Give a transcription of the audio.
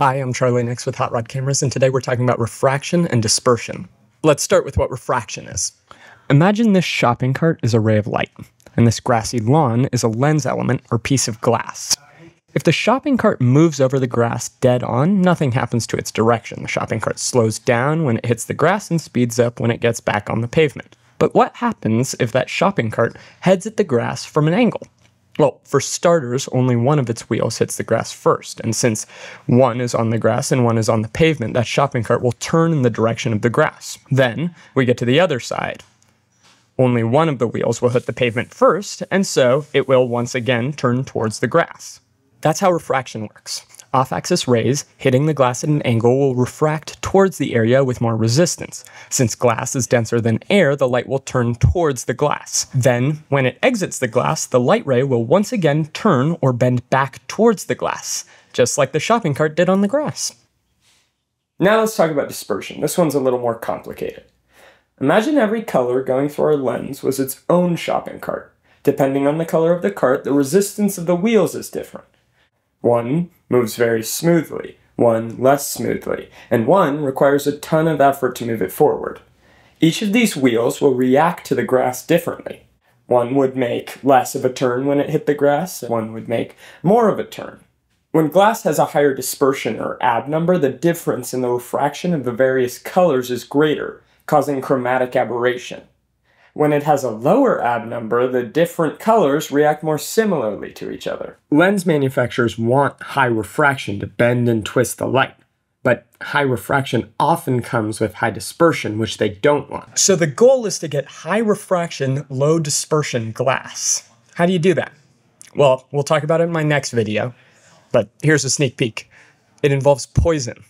Hi, I'm Charlie Nix with Hot Rod Cameras, and today we're talking about refraction and dispersion. Let's start with what refraction is. Imagine this shopping cart is a ray of light, and this grassy lawn is a lens element or piece of glass. If the shopping cart moves over the grass dead on, nothing happens to its direction. The shopping cart slows down when it hits the grass and speeds up when it gets back on the pavement. But what happens if that shopping cart heads at the grass from an angle? Well, for starters, only one of its wheels hits the grass first, and since one is on the grass and one is on the pavement, that shopping cart will turn in the direction of the grass. Then we get to the other side. Only one of the wheels will hit the pavement first, and so it will once again turn towards the grass. That's how refraction works. Off axis rays hitting the glass at an angle will refract towards the area with more resistance. Since glass is denser than air, the light will turn towards the glass. Then, when it exits the glass, the light ray will once again turn or bend back towards the glass, just like the shopping cart did on the grass. Now let's talk about dispersion. This one's a little more complicated. Imagine every color going through our lens was its own shopping cart. Depending on the color of the cart, the resistance of the wheels is different. One moves very smoothly, one less smoothly, and one requires a ton of effort to move it forward. Each of these wheels will react to the grass differently. One would make less of a turn when it hit the grass, and one would make more of a turn. When glass has a higher dispersion or Abbe number, the difference in the refraction of the various colors is greater, causing chromatic aberration. When it has a lower Abbe number, the different colors react more similarly to each other. Lens manufacturers want high refraction to bend and twist the light, but high refraction often comes with high dispersion, which they don't want. So the goal is to get high refraction, low dispersion glass. How do you do that? Well, we'll talk about it in my next video, but here's a sneak peek. It involves poison.